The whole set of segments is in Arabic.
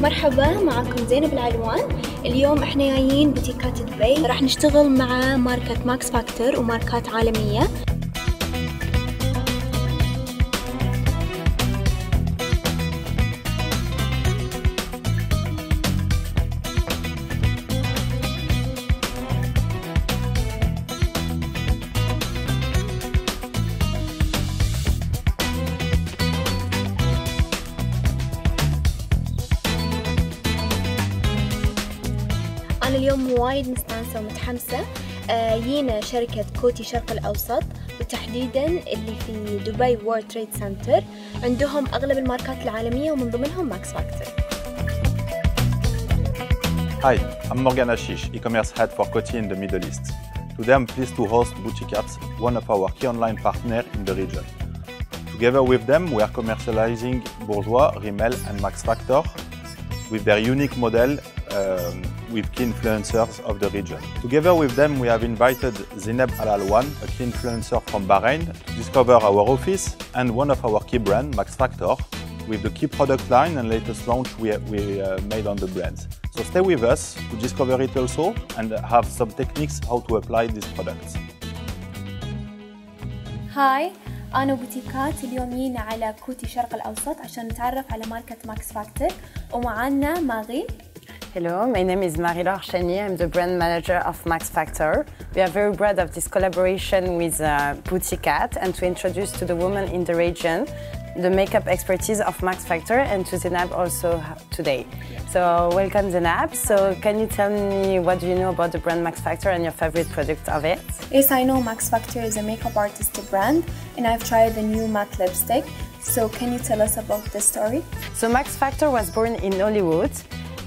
مرحبا معكم زينب العلوان اليوم إحنا جايين بوتيكات دبي. راح نشتغل مع ماركة ماكس فاكتور وماركات عالمية. أنا اليوم وايد مستانسة ومتحمسة آه، جينا شركة كوتي شرق الأوسط وتحديدا اللي في دبي وورد تريد سنتر عندهم أغلب الماركات العالمية ومن ضمنهم ماكس فاكتور Hi, I'm Morgan Ashish, e-commerce head for Coty in the Middle East. Today I'm pleased to host Boutique Apps, one of our key online partners in the region. Together with them, we are commercializing Bourgeois, Rimmel and Max Factor with their unique model um, with key influencers of the region. Together with them, we have invited Zineb Al Alwan, a key influencer from Bahrain, to discover our office and one of our key brands, Max Factor, with the key product line and latest launch we, we uh, made on the brands. So stay with us to discover it also and have some techniques how to apply these products. هاي أنا وبوتيكات اليوم جينا على كوتي شرق الأوسط عشان نتعرف على ماركة ماكس فاكتور ومعانا ماغي Hello, my name is Marie-Laure Chagny. I'm the brand manager of Max Factor. We are very proud of this collaboration with uh, Boutique Cat and to introduce to the women in the region the makeup expertise of Max Factor and to Zenab also today. So welcome Zenab. So can you tell me what do you know about the brand Max Factor and your favorite product of it? Yes, I know Max Factor is a makeup artist brand and I've tried the new matte lipstick. So can you tell us about the story? So Max Factor was born in Hollywood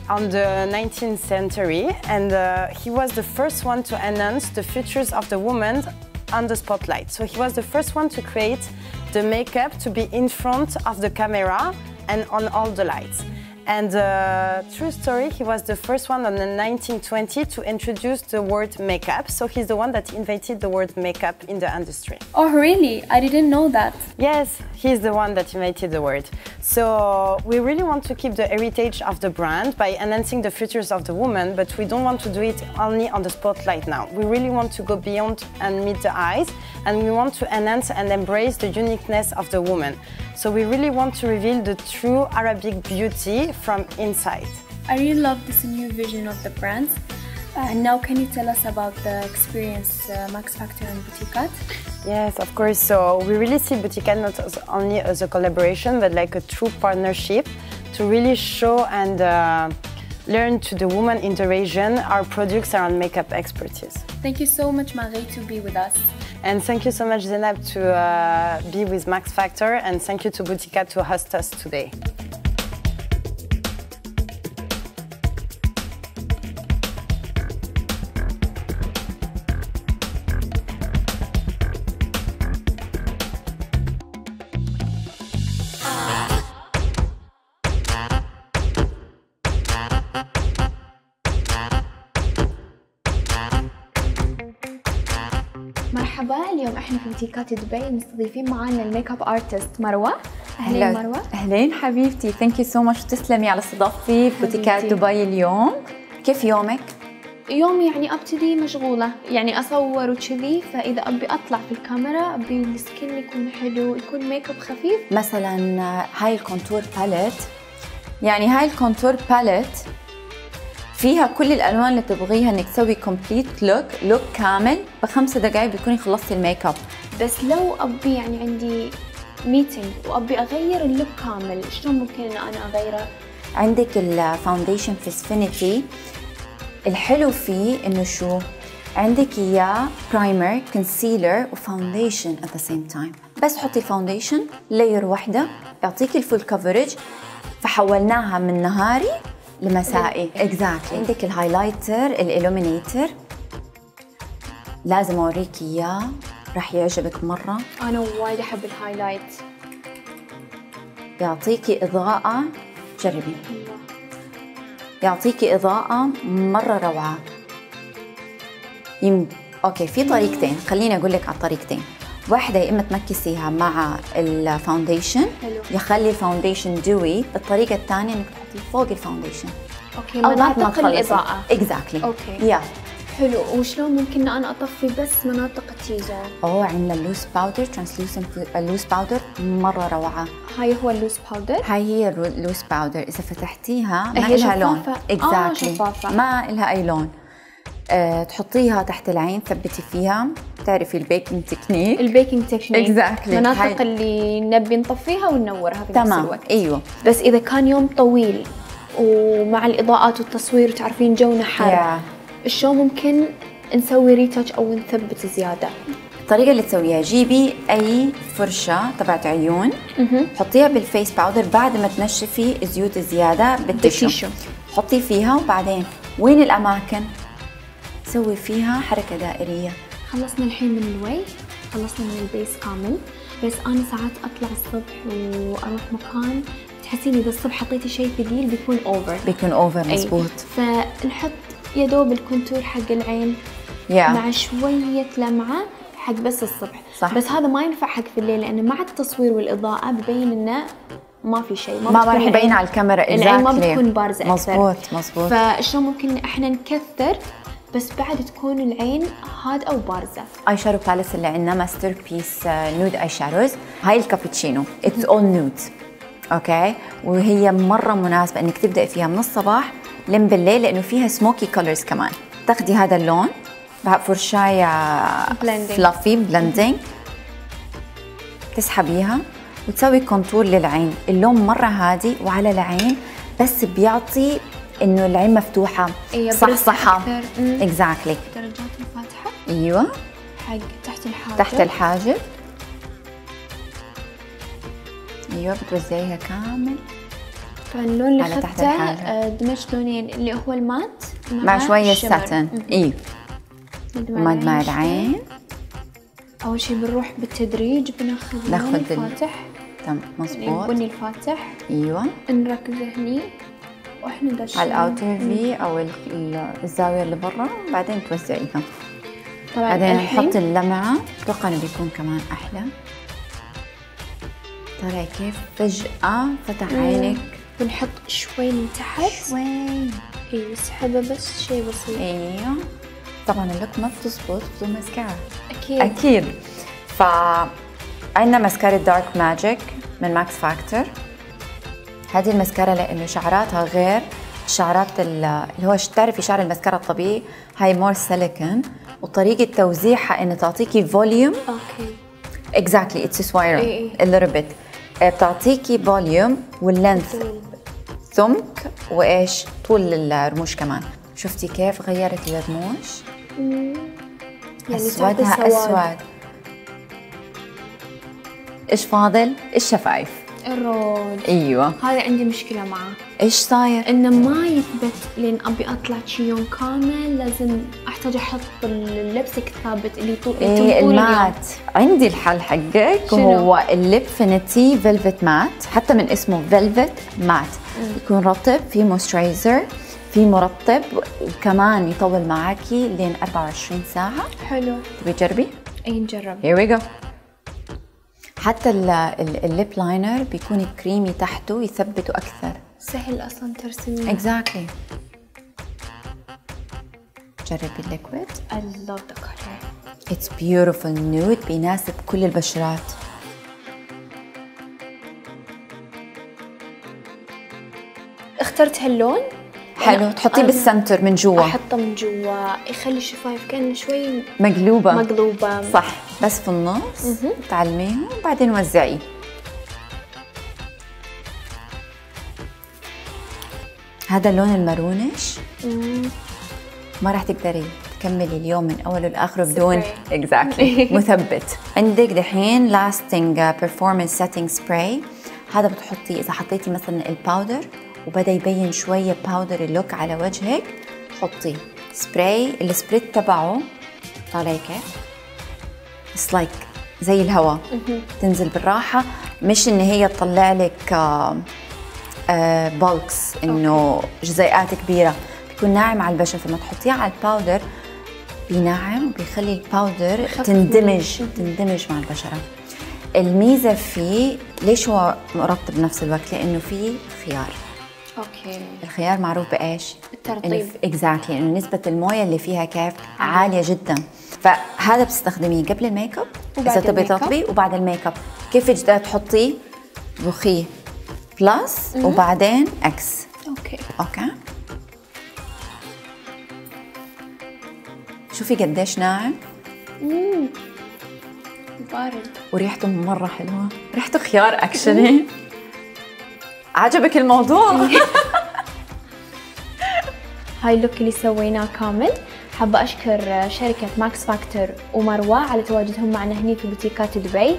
on the 19th century and uh, he was the first one to announce the futures of the woman on the spotlight. So he was the first one to create the makeup to be in front of the camera and on all the lights. And uh, true story, he was the first one on the 1920 to introduce the word makeup. So he's the one that invented the word makeup in the industry. Oh really? I didn't know that. Yes, he's the one that invented the word. So we really want to keep the heritage of the brand by enhancing the features of the woman, but we don't want to do it only on the spotlight now. We really want to go beyond and meet the eyes, and we want to enhance and embrace the uniqueness of the woman. So we really want to reveal the true Arabic beauty from inside. I really love this new vision of the brand. Uh, now can you tell us about the experience uh, Max Factor and Boutiquat? Yes, of course. So we really see Boutiquat not as only as a collaboration, but like a true partnership to really show and uh, learn to the women in the region our products around makeup expertise. Thank you so much Marie to be with us. And thank you so much, Zenab, to uh, be with Max Factor, and thank you to Boutica to host us today. إحنا في بوتيكات دبي مستضيفين معانا ال makeup artist مروة. اهلين مروة. اهلين حبيبتي. thank you so much تسلمي على استضافتي في بوتيكات حبيبتي. دبي اليوم. كيف يومك؟ يومي يعني ابتدي مشغولة. يعني أصور وكذي فإذا أبي أطلع في الكاميرا أبي ال skin يكون حلو يكون ميك اب خفيف. مثلا هاي ال contour palette يعني هاي ال contour palette فيها كل الألوان اللي تبغيها إنك تسوي complete look look كامل بخمسة دقائق بتكوني خلصتي الميك اب بس لو أبي يعني عندي meeting وأبي أغير ال look كامل شلون ممكن إن أنا أغيره؟ عندك ال foundation Facefinity الحلو فيه إنه شو؟ عندك إياه primer concealer و foundation at the same time بس حطي ال foundation layer واحدة يعطيكي ال full coverage فحولناها من نهاري لمسائي. exactly عندك ال highlighter ال illuminator لازم اوريكي إياه. راح يعجبك مرة. أنا وايد أحب ال highlight يعطيكي إضاءة. جربي. يعطيكي إضاءة مرة روعة. يم... okay في طريقتين. خليني أقول لك على الطريقتين. واحدة يا إما تمكسيها مع ال foundation. يخلي ال foundation dewy الطريقة الثانية إنك تحطيه فوق ال foundation. Okay مناطق الإضاءة. exactly okay. يا حلو. وشلون ممكن إن أنا أطفي بس مناطق ال T-zone Oh عندنا ال loose powder translucent ال loose powder مرة روعة. هاي هو ال loose powder هاي هي ال loose powder إذا فتحتيها ما لها لون. شفافة. آه، exactly شفافة. ما لها أي لون. أه تحطيها تحت العين ثبتي فيها. تعرفي ال baking technique ال baking technique Exactly. مناطق هاي- اللي نبي نطفيها وننورها في نفس تمام. الوقت. أيوه. بس إذا كان يوم طويل ومع الإضاءات والتصوير وتعرفين جونا حر Yeah. شلون ممكن نسوي retouch أو نثبت زيادة. الطريقة اللي تسويها جيبي أي فرشة تبعت عيون حطيها بال face powder بعد ما تنشفي الزيوت الزيادة بال tissue. حطي فيها وبعدين وين الأماكن؟ سوي فيها حركة دائرية. خلصنا الحين من الويه خلصنا من ال base كامل. بس أنا ساعات أطلع الصبح وأروح مكان تحسين إذا الصبح حطيتي شيء ثقيل بيكون over بيكون over مزبوط فنحط يا دوب ال contour حق العين. يا مع شوية لمعة حق بس الصبح. صح. بس هذا ما ينفع حق في الليل لأنه مع التصوير والإضاءة ببين إنه ما في شيء. ما بتكون راح يبين على الكاميرا. العين ما exactly. بتكون بارزة أكثر. مزبوط مزبوط فشلون ممكن إحنا نكثر؟ بس بعد تكون العين هادئة وبارزة eyeshadow palette اللي عندنا Masterpiece Nude eyeshadows هاي الكابتشينو. It's all nude okay وهي مرة مناسبة إنك تبدأي فيها من الصباح لين بالليل لأنه فيها smoky colors كمان. تاخدي هذا اللون. Blending. Fluffy blending تسحبيها وتسوي contour للعين. اللون مرة هادي وعلى العين بس بيعطي إنه العين مفتوحة. إيه، صح. مم. Exactly درجات الفاتحة. أيوه. حق تحت الحاجب تحت الحاجب أيوه بتوزعيها كامل. طبعا اللون اللي أخذته. آه، دمجت لونين اللي هو ال matte مع شوية ال shimmer. Satin. مم. اي ندمع مد مع. العين. أول شي بنروح بالتدريج بناخذ ناخذ الفاتح. تم اللي مزبوط البني الفاتح. أيوه. نركز هني. وإحنا على ال outer V أو ال- ال- الزاوية اللي برا بعدين توزعيها طبعا بعدين نحط اللمعة. أتوقع إنه بيكون كمان أحلى. ترى كيف؟ فجأة فتح عينك. بنحط شوي من تحت. شوي. اي نسحبه بس شيء بسيط. أيوه طبعا ال look ما بتزبط بدون ماسكارا أكيد. أكيد. ف عندنا ماسكارا Dark Magic من Max Factor هذه الماسكارا لأنه شعراتها غير الشعرات ال- اللي هو تعرفي شعر الماسكارا الطبيعي؟ هاي more silicone وطريقة توزيعها إنه تعطيكي volume okay. Exactly it's a little bit. آه، بتعطيكي volume وال length سمك وإيش؟ طول الرموش كمان. شفتي كيف غيرت الرموش؟ يعني أسودها. أسود. إيش فاضل؟ الشفايف. الروج أيوه. هذا عندي مشكلة معاه إيش صاير؟ إنه ما يثبت لين أبي أطلع شي يوم كامل لازم أحتاج أحط ال lipstick الثابت اللي طول اليوم. ال matte. عندي الحل حقك. شنو؟ وهو ال Lipfinity Velvet Matte حتى من اسمه velvet matte. يكون رطب في moisturizer في مرطب وكمان يطول معاكي لين 24 ساعة. حلو. تبي تجربي؟ إي نجرب. Here we go. حتى ال- ال- ال lip liner بيكون كريمي تحته يثبته أكثر. سهل أصلا ترسميه exactly. جربي ال liquid. I love the color. It's beautiful nude بيناسب كل البشرات. اخترت هاللون حلو. تحطيه بال center من جوا. أحطه من جوا. يخلي الشفايف كأنه شوي مقلوبة. مقلوبة. صح. بس في النص تعلميهم وبعدين وزعيه هذا اللون المرونش. ما راح تقدري تكملي اليوم من اوله لاخره بدون. Exactly مثبت. عندك دحين Lasting Performance setting spray هذا بتحطي إذا حطيتي مثلا ال powder وبدأ يبين شوية powder ال look على وجهك حطي. Spray ال spray تبعه. طالع كيف؟ It's like زي الهواء تنزل بالراحة. مش إن هي تطلع لك bulks إنه جزيئات كبيرة. بيكون ناعم على البشره فلما تحطيه على ال powder بينعم وبيخلي ال powder تندمج تندمج مع البشرة. الميزة فيه ليش هو مرطب بنفس الوقت؟ لأنه فيه خيار. أوكي. الخيار معروف بإيش؟ الترطيب. exactly إنه نسبة الموية اللي فيها كيف؟ عالية جدا. فهذا بتستخدميه قبل ال make up إذا تبي ال make up. تطبي وبعد الميك اب. كيف بدها تحطيه؟ بخيه plus وبعدين X okay. okay. شوفي قديش ناعم. بارد وريحته مرة حلوة. ريحته خيار actually عجبك الموضوع؟ هاي ال look اللي سويناه كامل. حابة أشكر شركة ماكس فاكتور ومروة على تواجدهم معنا هني في بوتيكات دبي.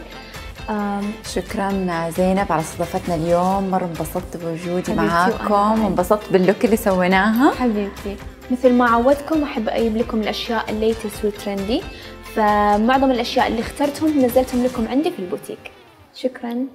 أم، شكرا زينب على استضافتنا اليوم. مرة انبسطت بوجودي معاكم. وانبسطت بال look اللي سويناها. حبيبتي مثل ما عودتكم أحب أجيب لكم الأشياء ال latest وال trendy فمعظم الأشياء اللي اخترتهم نزلتهم لكم عندي في البوتيك. شكراً.